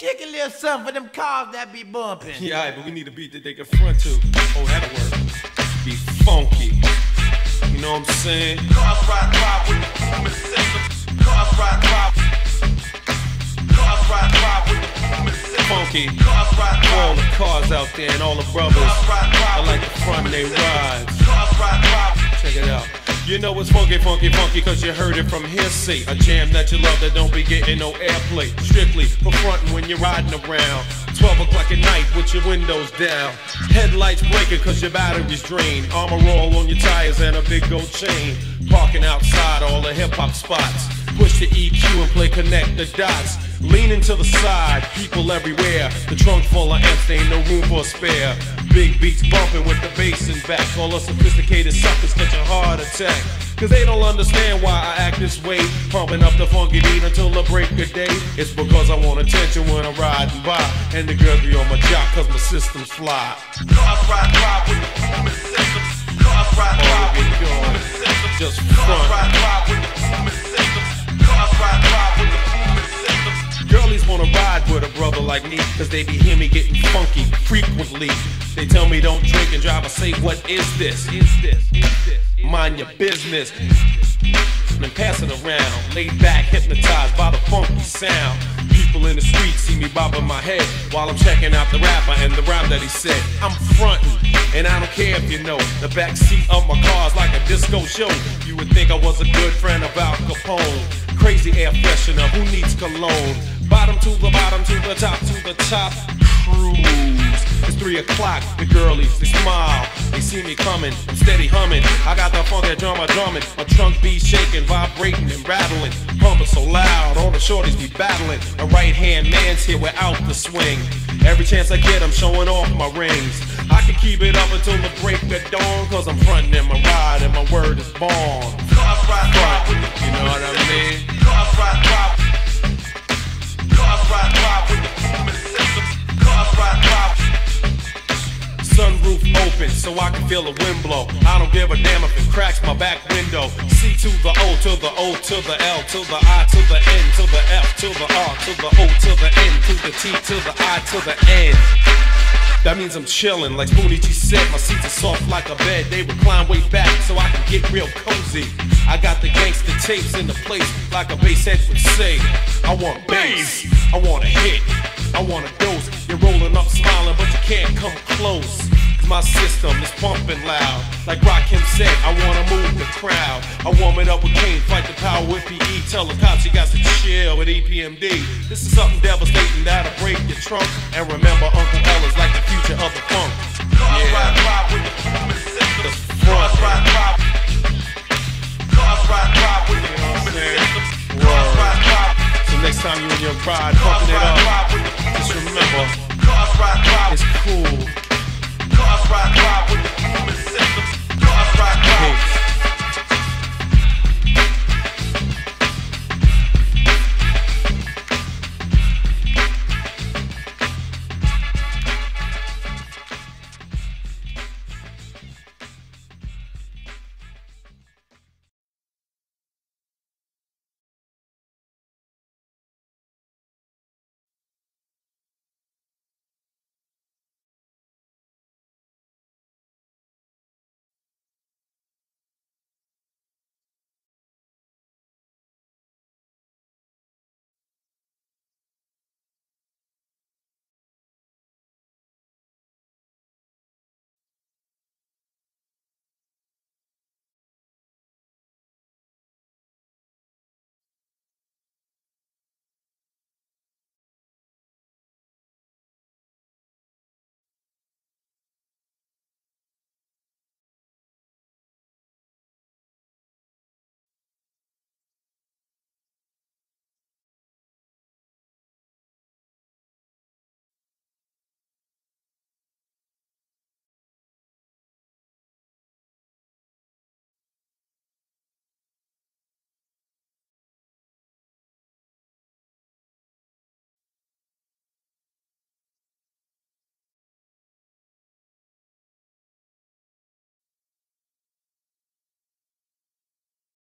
Kick a little something for them cars that be bumping. Yeah, alright, but we need a beat that they can front to. Oh, that'll work. Be funky. You know what I'm saying? Cars ride ride with the boomin' system. Cars ride ride. Cars ride ride with the boomin' system. Funky. Cars ride For all the cars out there and all the brothers. Cars ride ride. I like the front they ride. Cars ride ride. Check it out. You know it's funky, funky, funky, cause you heard it from hearsay. A jam that you love that don't be getting no airplay. Strictly for frontin' when you're riding around. 12 o'clock at night with your windows down. Headlights breaking cause your battery's drained. Armor All on your tires and a big gold chain. Parking outside all the hip hop spots. Push the EQ and play connect the dots. Leaning to the side, people everywhere. The trunk full of amps, ain't no room for a spare. Big beats bumping with the bass in back. All the sophisticated suckers catch a heart attack. Cause they don't understand why I act this way. Pumping up the funky beat until the break of day. It's because I want attention when I'm riding by. And the girls be on my jock cause my system's fly. Cars ride ride with the boomin' system. Cars ride Oh, ride with the go. boomin' system. Just Cars ride ride with the boomin' system. Cars ride ride with the like me, cause they be hear me getting funky frequently. They tell me don't drink and drive, I say, what is this? Is this? Is this? Mind your business. And pass it around, laid back, hypnotized by the funky sound. People in the street see me bobbing my head while I'm checking out the rapper and the rhyme that he said. I'm frontin', and I don't care if you know the backseat of my car's like a disco show. You would think I was a good friend of Al Capone. Crazy air freshener, who needs cologne? Bottom to the bottom, to the top, to the top. Cruise. It's three o'clock, the girlies, they smile. They see me coming, I'm steady humming. I got the funky drummer drumming. My trunk be shaking, vibrating and rattling. Pumping so loud, all the shorties be battling. A right hand man's here without the swing. Every chance I get, I'm showing off my rings. I can keep it up until the break of dawn, cause I'm frontin' in my ride and my word is ride You know what I mean? Ride. Sunroof open so I can feel the wind blow. I don't give a damn if it cracks my back window. C to the O to the O to the L to the I to the N to the F to the R to the O to the N to the T to the I to the N. That means I'm chillin', like Spoonie Gee said. My seats are soft like a bed. They recline way back so I can get real cozy. I got the gangster tapes in the place, like a bass head would say. I want bass, I want a hit, my system is pumping loud. Like Rakim said, I wanna move the crowd. I warm it up with Kane, fight the power with PE. Tell the cops you got to chill with EPMD. This is something devastating that'll break your trunk. And remember, Uncle L's like the future of the funk. Cars ride Yeah, ride with the boomin' system. the Cars ride ride. Cars ride ride with the You know what I'm human saying? system. Cars ride ride. So next time you in your ride, Cars pumping it up, ride with the human just remember, ride ride. it's cool. Cars ride ride with the boomin' system. Cars ride. Peace.